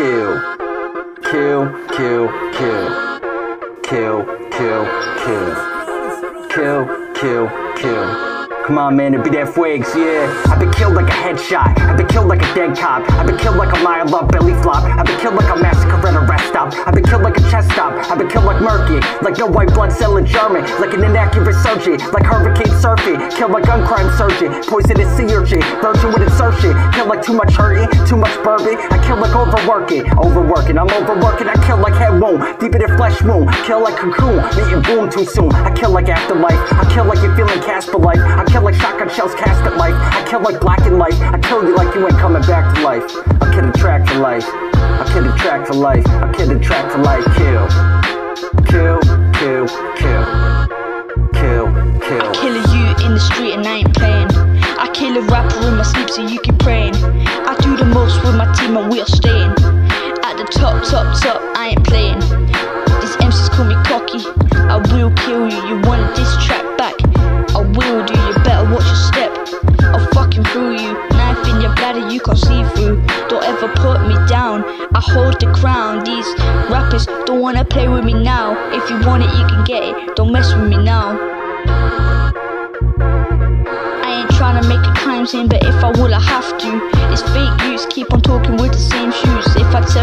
kill, kill, kill, kill, kill, kill, kill, kill, kill, kill. Come on, man, it be that fwags, yeah. I've been killed like a headshot. I've been killed like a dead cop. I've been killed like a mile up belly flop. I've been killed like a massacre at a rest like no white blood cell in German, like an inaccurate surgery, like hurricane surfing. kill like gun crime surgeon, poisonous sea urchin, virgin with insertion. kill like too much hurting, too much bourbon. I kill like overworking, overworking. I'm overworking. I kill like head wound, deep in the flesh wound. Kill like cocoon, meeting boom too soon. I kill like afterlife. I kill like you're feeling Casper life. I kill like shotgun shells cast at life. I kill like black and life. I kill you like you ain't coming back to life. I kill the track for life. I kill the track for life. I kill the track for life. In the street and I ain't playing. I kill a rapper in my sleep so you keep praying. I do the most with my team and we are staying. At the top, top, top, I ain't playing. These MCs call me cocky. I will kill you. You want this track back? I will do. You better watch your step. I'll fucking through you. Knife in your bladder you can't see through. Don't ever put me down. I hold the crown. These rappers don't wanna play with me now. If you want it, you can get it. Don't mess with me now. Trying to make a crime scene, but if I will, I have to. It's fake news, keep on talking with the same shoes. If I tell